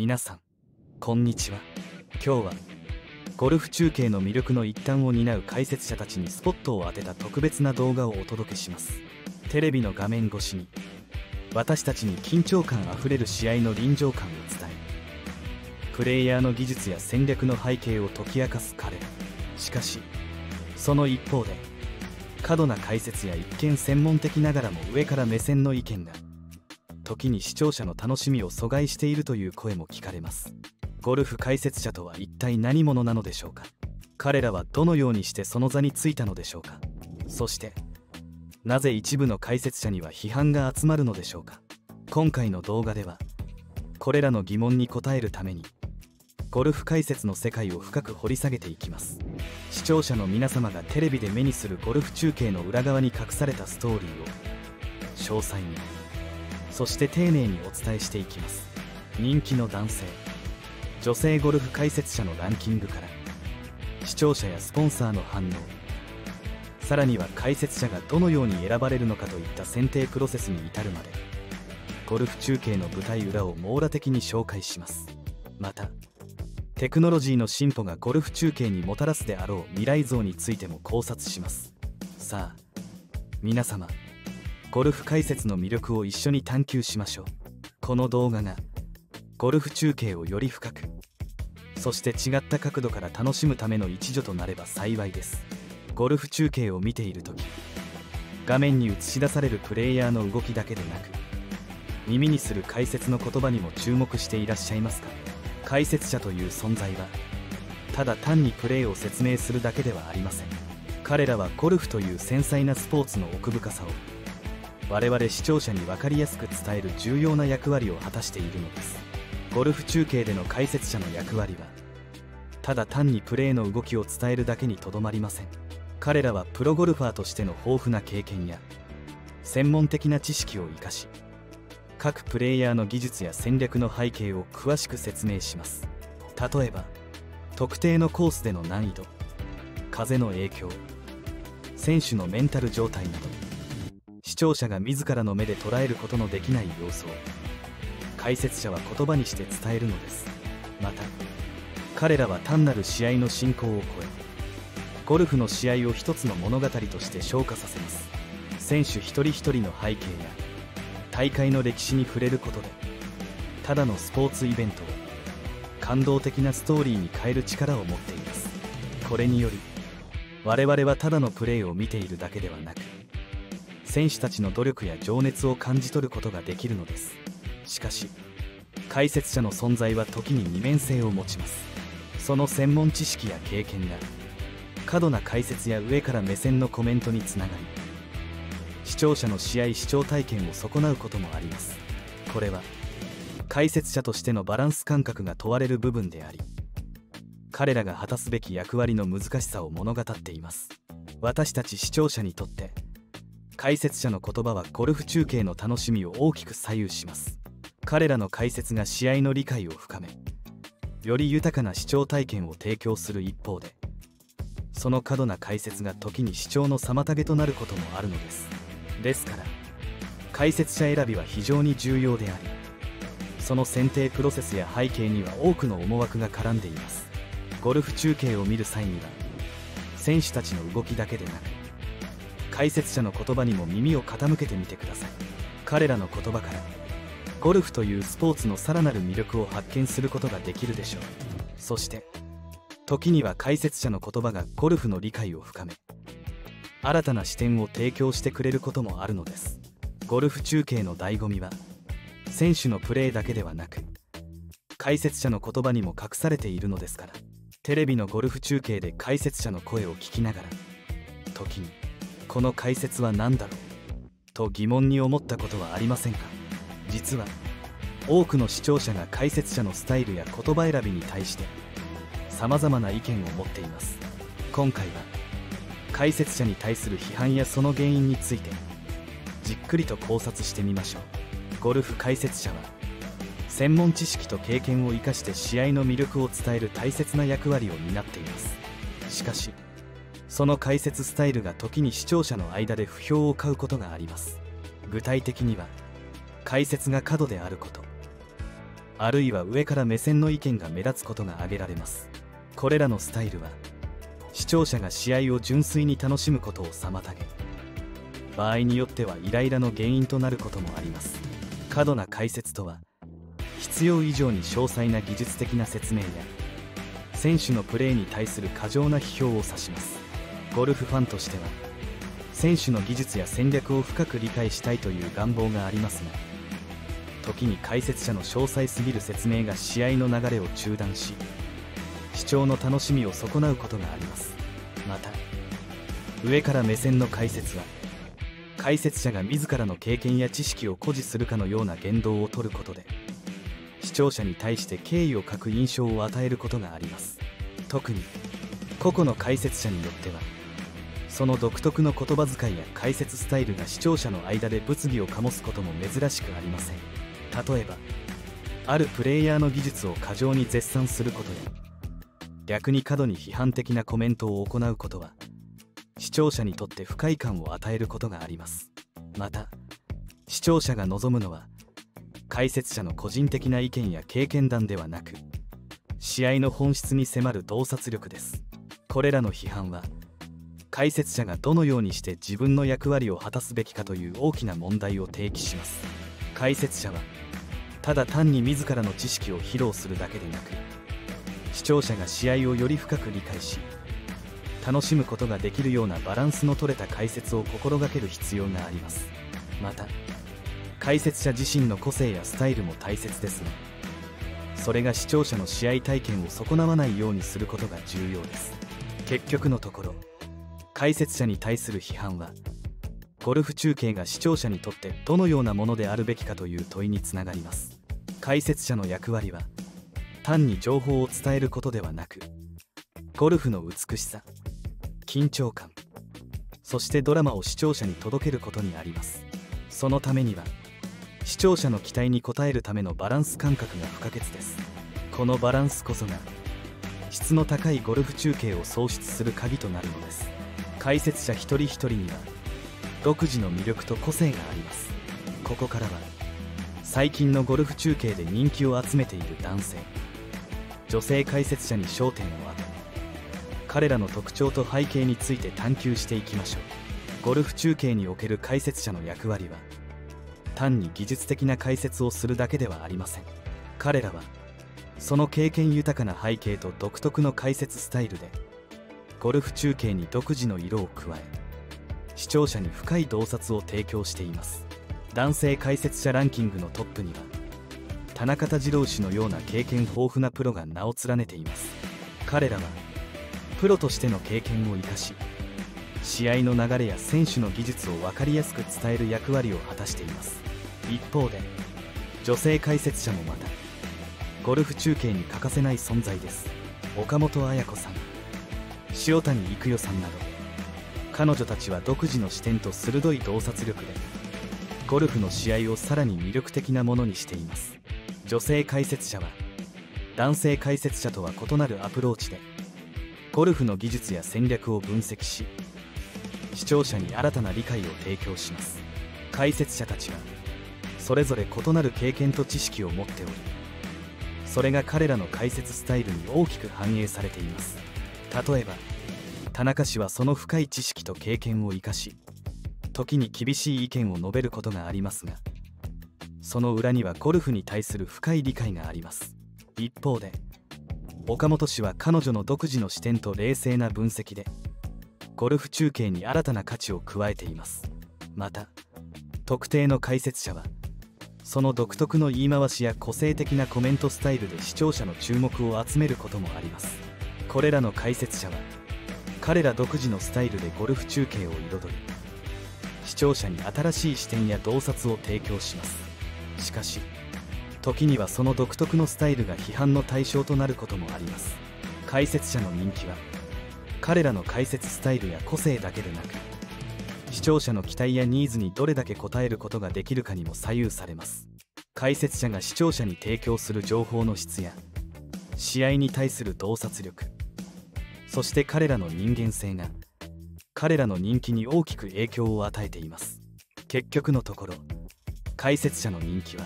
皆さんこんにちは。今日はゴルフ中継の魅力の一端を担う解説者たちにスポットを当てた特別な動画をお届けします。テレビの画面越しに私たちに緊張感あふれる試合の臨場感を伝えプレイヤーの技術や戦略の背景を解き明かす彼ら。しかしその一方で過度な解説や一見専門的ながらも上から目線の意見が時に視聴者の楽しみを阻害しているという声も聞かれます。ゴルフ解説者とは一体何者なのでしょうか？彼らはどのようにしてその座に就いたのでしょうか？そしてなぜ一部の解説者には批判が集まるのでしょうか？今回の動画ではこれらの疑問に答えるためにゴルフ解説の世界を深く掘り下げていきます。視聴者の皆様がテレビで目にするゴルフ中継の裏側に隠されたストーリーを詳細にそして丁寧にお伝えしていきます。人気の男性。女性ゴルフ解説者のランキングから。視聴者やスポンサーの反応。さらには解説者がどのように選ばれるのかといった選定プロセスに至るまで。ゴルフ中継の舞台裏を網羅的に紹介します。またテクノロジーの進歩がゴルフ中継にもたらすであろう未来像についても考察します。さあ皆様ゴルフ解説の魅力を一緒に探求しましょう。この動画がゴルフ中継をより深くそして違った角度から楽しむための一助となれば幸いです。ゴルフ中継を見ている時画面に映し出されるプレイヤーの動きだけでなく耳にする解説の言葉にも注目していらっしゃいますか？解説者という存在はただ単にプレーを説明するだけではありません。彼らはゴルフという繊細なスポーツの奥深さを我々視聴者に分かりやすく伝える重要な役割を果たしているのです。ゴルフ中継での解説者の役割はただ単にプレーの動きを伝えるだけにとどまりません。彼らはプロゴルファーとしての豊富な経験や専門的な知識を生かし各プレイヤーの技術や戦略の背景を詳しく説明します。例えば特定のコースでの難易度風の影響選手のメンタル状態など。聴者が自らの目で捉えることのできない様子を解説者は言葉にして伝えるのです。また彼らは単なる試合の進行を超えゴルフの試合を一つの物語として昇華させます。選手一人一人の背景や大会の歴史に触れることでただのスポーツイベントを感動的なストーリーに変える力を持っています。これにより我々はただのプレーを見ているだけではなく選手たちの努力や情熱を感じ取ることができるのです。しかし解説者の存在は時に二面性を持ちます。その専門知識や経験が過度な解説や上から目線のコメントにつながり視聴者の試合視聴体験を損なうこともあります。これは解説者としてのバランス感覚が問われる部分であり彼らが果たすべき役割の難しさを物語っています。私たち視聴者にとって解説者の言葉はゴルフ中継の楽しみを大きく左右します。彼らの解説が試合の理解を深めより豊かな視聴体験を提供する一方でその過度な解説が時に視聴の妨げとなることもあるのです。ですから解説者選びは非常に重要でありその選定プロセスや背景には多くの思惑が絡んでいます。ゴルフ中継を見る際には選手たちの動きだけでなく解説者の言葉にも耳を傾けてみてください。彼らの言葉からゴルフというスポーツのさらなる魅力を発見することができるでしょう。そして時には解説者の言葉がゴルフの理解を深め新たな視点を提供してくれることもあるのです。ゴルフ中継の醍醐味は選手のプレーだけではなく解説者の言葉にも隠されているのですからテレビのゴルフ中継で解説者の声を聞きながら時にこの解説は何だろう？と疑問に思ったことはありませんか？実は多くの視聴者が解説者のスタイルや言葉選びに対して様々な意見を持っています。今回は解説者に対する批判やその原因についてじっくりと考察してみましょう。ゴルフ解説者は専門知識と経験を生かして試合の魅力を伝える大切な役割を担っています。しかしその解説スタイルが時に視聴者の間で不評を買うことがあります。具体的には解説が過度であること。あるいは上から目線の意見が目立つことが挙げられます。これらのスタイルは視聴者が試合を純粋に楽しむことを妨げ場合によってはイライラの原因となることもあります。過度な解説とは必要以上に詳細な技術的な説明や選手のプレーに対する過剰な批評を指します。ゴルフファンとしては選手の技術や戦略を深く理解したいという願望がありますが時に解説者の詳細すぎる説明が試合の流れを中断し視聴の楽しみを損なうことがあります。また上から目線の解説は解説者が自らの経験や知識を誇示するかのような言動をとることで視聴者に対して敬意を欠く印象を与えることがあります。特に個々の解説者によってはその独特の言葉遣いや解説スタイルが視聴者の間で物議を醸すことも珍しくありません。例えばあるプレイヤーの技術を過剰に絶賛することや逆に過度に批判的なコメントを行うことは視聴者にとって不快感を与えることがあります。また視聴者が望むのは解説者の個人的な意見や経験談ではなく試合の本質に迫る洞察力です。これらの批判は解説者がどのようにして自分の役割を果たすべきかという大きな問題を提起します。解説者はただ単に自らの知識を披露するだけでなく視聴者が試合をより深く理解し楽しむことができるようなバランスの取れた解説を心がける必要があります。また解説者自身の個性やスタイルも大切ですがそれが視聴者の試合体験を損なわないようにすることが重要です。結局のところ解説者に対する批判はゴルフ中継が視聴者にとってどのようなものであるべきかという問いにつながります。解説者の役割は単に情報を伝えることではなくゴルフの美しさ緊張感そしてドラマを視聴者に届けることにあります。そのためには視聴者の期待に応えるためのバランス感覚が不可欠です。このバランスこそが質の高いゴルフ中継を創出する鍵となるのです。解説者一人一人には独自の魅力と個性があります。ここからは最近のゴルフ中継で人気を集めている男性女性解説者に焦点を当て彼らの特徴と背景について探求していきましょう。ゴルフ中継における解説者の役割は単に技術的な解説をするだけではありません。彼らはその経験豊かな背景と独特の解説スタイルでゴルフ中継に独自の色を加え視聴者に深い洞察を提供しています。男性解説者ランキングのトップには田中田次郎氏のような経験豊富なプロが名を連ねています。彼らはプロとしての経験を生かし試合の流れや選手の技術を分かりやすく伝える役割を果たしています。一方で女性解説者もまたゴルフ中継に欠かせない存在です。岡本綾子さん。塩谷育代さんなど彼女たちは独自の視点と鋭い洞察力でゴルフの試合をさらに魅力的なものにしています。女性解説者は男性解説者とは異なるアプローチでゴルフの技術や戦略を分析し視聴者に新たな理解を提供します。解説者たちはそれぞれ異なる経験と知識を持っておりそれが彼らの解説スタイルに大きく反映されています。例えば田中氏はその深い知識と経験を生かし時に厳しい意見を述べることがありますがその裏にはゴルフに対する深い理解があります。一方で岡本氏は彼女の独自の視点と冷静な分析でゴルフ中継に新たな価値を加えています。また特定の解説者はその独特の言い回しや個性的なコメントスタイルで視聴者の注目を集めることもあります。これらの解説者は彼ら独自のスタイルでゴルフ中継を彩り視聴者に新しい視点や洞察を提供します。しかし時にはその独特のスタイルが批判の対象となることもあります。解説者の人気は彼らの解説スタイルや個性だけでなく視聴者の期待やニーズにどれだけ応えることができるかにも左右されます。解説者が視聴者に提供する情報の質や試合に対する洞察力そして彼らの人間性が彼らの人気に大きく影響を与えています。結局のところ解説者の人気は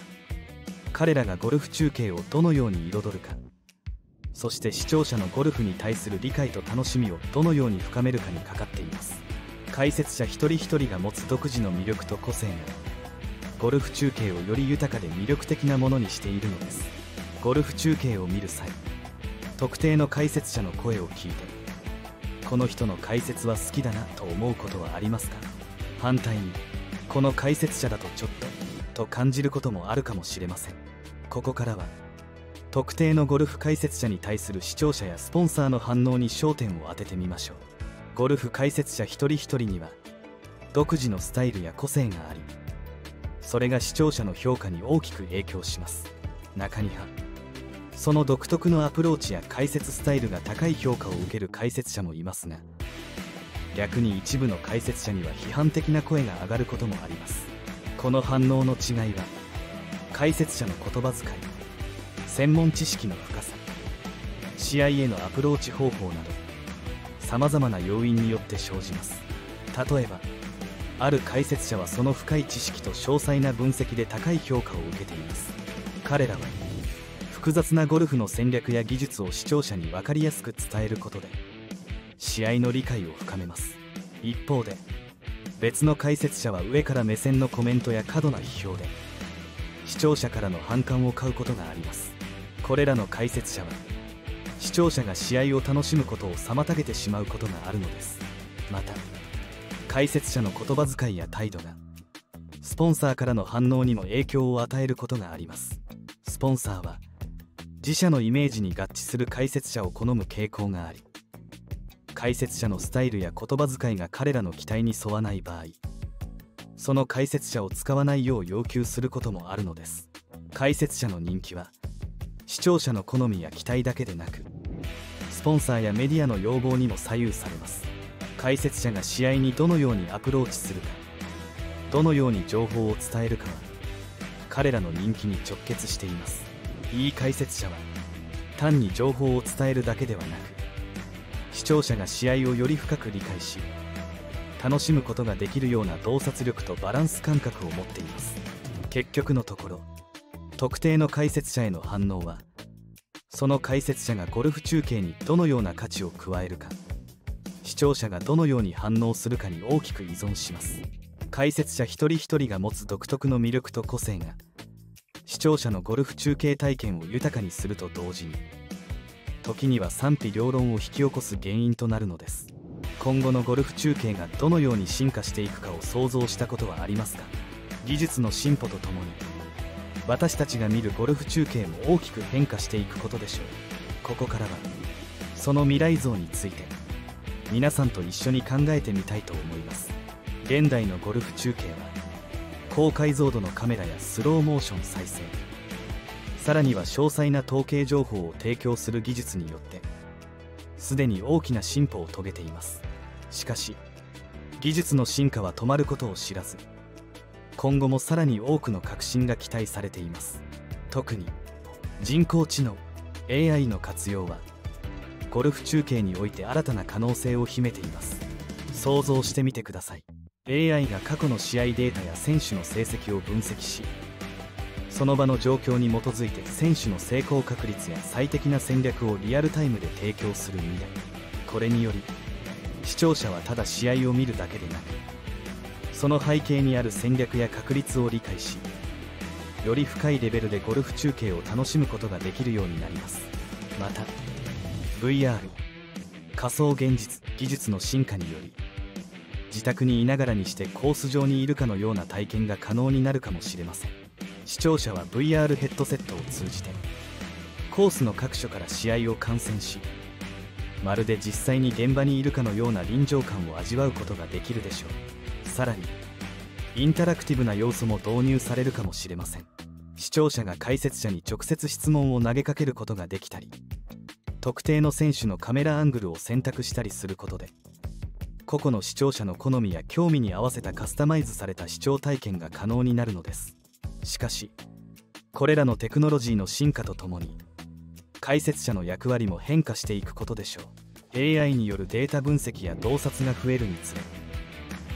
彼らがゴルフ中継をどのように彩るかそして視聴者のゴルフに対する理解と楽しみをどのように深めるかにかかっています。解説者一人一人が持つ独自の魅力と個性がゴルフ中継をより豊かで魅力的なものにしているのです。ゴルフ中継を見る際特定の解説者の声を聞いてこの人の解説は好きだなと思うことはありますか？反対にこの解説者だとちょっとと感じることもあるかもしれません。ここからは特定のゴルフ解説者に対する視聴者やスポンサーの反応に焦点を当ててみましょう。ゴルフ解説者一人一人には独自のスタイルや個性がありそれが視聴者の評価に大きく影響します。中にはその独特のアプローチや解説スタイルが高い評価を受ける解説者もいますが逆に一部の解説者には批判的な声が上がることもあります。この反応の違いは解説者の言葉遣い専門知識の深さ試合へのアプローチ方法などさまざまな要因によって生じます。例えばある解説者はその深い知識と詳細な分析で高い評価を受けています。彼らは複雑なゴルフの戦略や技術を視聴者に分かりやすく伝えることで試合の理解を深めます。一方で別の解説者は上から目線のコメントや過度な批評で視聴者からの反感を買うことがあります。これらの解説者は視聴者が試合を楽しむことを妨げてしまうことがあるのです。また解説者の言葉遣いや態度がスポンサーからの反応にも影響を与えることがあります。スポンサーは自社のイメージに合致する解説者を好む傾向があり解説者のスタイルや言葉遣いが彼らの期待に沿わない場合その解説者を使わないよう要求することもあるのです。解説者の人気は視聴者の好みや期待だけでなくスポンサーやメディアの要望にも左右されます。解説者が試合にどのようにアプローチするかどのように情報を伝えるかは彼らの人気に直結しています。いい解説者は単に情報を伝えるだけではなく視聴者が試合をより深く理解し楽しむことができるような洞察力とバランス感覚を持っています。結局のところ特定の解説者への反応はその解説者がゴルフ中継にどのような価値を加えるか視聴者がどのように反応するかに大きく依存します。解説者一人一人が持つ独特の魅力と個性が視聴者のゴルフ中継体験を豊かにすると同時に時には賛否両論を引き起こす原因となるのです。今後のゴルフ中継がどのように進化していくかを想像したことはありますか？技術の進歩とともに私たちが見るゴルフ中継も大きく変化していくことでしょう。ここからはその未来像について皆さんと一緒に考えてみたいと思います。現代のゴルフ中継は高解像度のカメラやスローモーション再生。さらには詳細な統計情報を提供する技術によってすでに大きな進歩を遂げています。しかし技術の進化は止まることを知らず今後もさらに多くの革新が期待されています。特に人工知能 AI の活用はゴルフ中継において新たな可能性を秘めています。想像してみてください。AI が過去の試合データや選手の成績を分析しその場の状況に基づいて選手の成功確率や最適な戦略をリアルタイムで提供する未来これにより視聴者はただ試合を見るだけでなくその背景にある戦略や確率を理解しより深いレベルでゴルフ中継を楽しむことができるようになります。また VR 仮想現実技術の進化により自宅にいながらにしてコース上にいるかのような体験が可能になるかもしれません。視聴者は VR ヘッドセットを通じてコースの各所から試合を観戦しまるで実際に現場にいるかのような臨場感を味わうことができるでしょう。さらにインタラクティブな要素も導入されるかもしれません。視聴者が解説者に直接質問を投げかけることができたり特定の選手のカメラアングルを選択したりすることで個々の視聴者の好みや興味に合わせたカスタマイズされた視聴体験が可能になるのです。しかしこれらのテクノロジーの進化とともに解説者の役割も変化していくことでしょう。AI によるデータ分析や洞察が増えるにつれ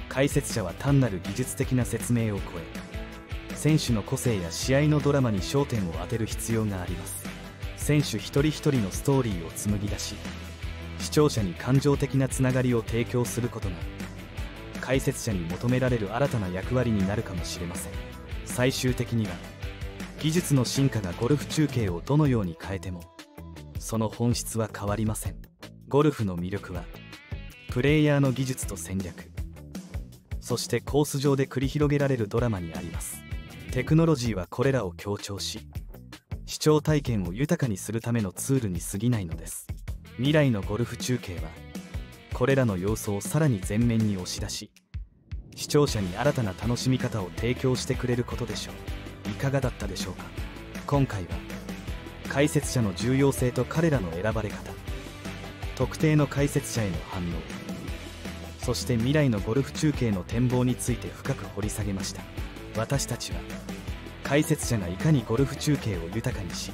解説者は単なる技術的な説明を超え選手の個性や試合のドラマに焦点を当てる必要があります。選手一人一人のストーリーを紡ぎ出し視聴者に感情的なつながりを提供することが解説者に求められる新たな役割になるかもしれません。最終的には技術の進化がゴルフ中継をどのように変えてもその本質は変わりません。ゴルフの魅力はプレイヤーの技術と戦略そしてコース上で繰り広げられるドラマにあります。テクノロジーはこれらを強調し視聴体験を豊かにするためのツールに過ぎないのです。未来のゴルフ中継はこれらの要素をさらに前面に押し出し視聴者に新たな楽しみ方を提供してくれることでしょう。いかがだったでしょうか？今回は解説者の重要性と彼らの選ばれ方特定の解説者への反応そして未来のゴルフ中継の展望について深く掘り下げました。私たちは解説者がいかにゴルフ中継を豊かにし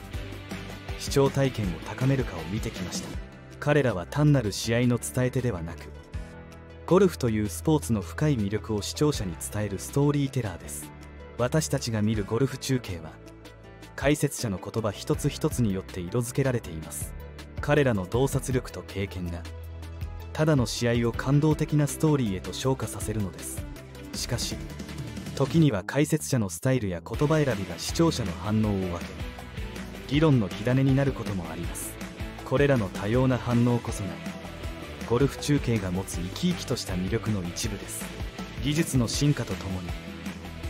視聴体験を高めるかを見てきました。彼らは単なる試合の伝え手ではなくゴルフというスポーツの深い魅力を視聴者に伝えるストーリーテラーです。私たちが見るゴルフ中継は解説者の言葉一つ一つによって色付けられています。彼らの洞察力と経験がただの試合を感動的なストーリーへと昇華させるのです。しかし時には解説者のスタイルや言葉選びが視聴者の反応を分け議論の火種になることもあります。これらの多様な反応こそがゴルフ中継が持つ生き生きとした魅力の一部です。技術の進化とともに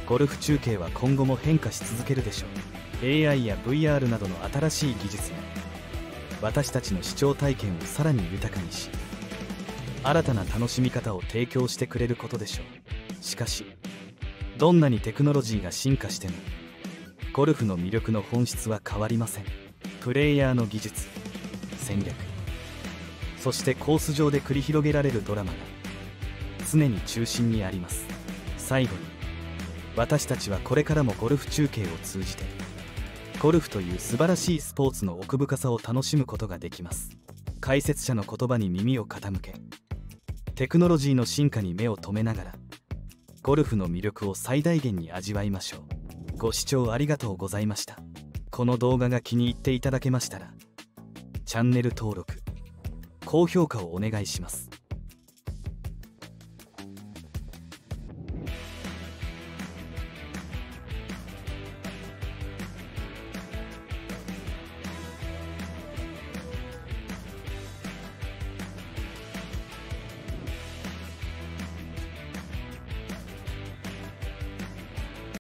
ゴルフ中継は今後も変化し続けるでしょう。AI や VR などの新しい技術が私たちの視聴体験をさらに豊かにし新たな楽しみ方を提供してくれることでしょう。しかしどんなにテクノロジーが進化してもゴルフの魅力の本質は変わりません。プレイヤーの技術戦略。そしてコース上で繰り広げられるドラマが常に中心にあります。最後に私たちはこれからもゴルフ中継を通じてゴルフという素晴らしいスポーツの奥深さを楽しむことができます。解説者の言葉に耳を傾けテクノロジーの進化に目を留めながらゴルフの魅力を最大限に味わいましょう。ご視聴ありがとうございました。この動画が気に入っていただけましたらチャンネル登録高評価をお願いします。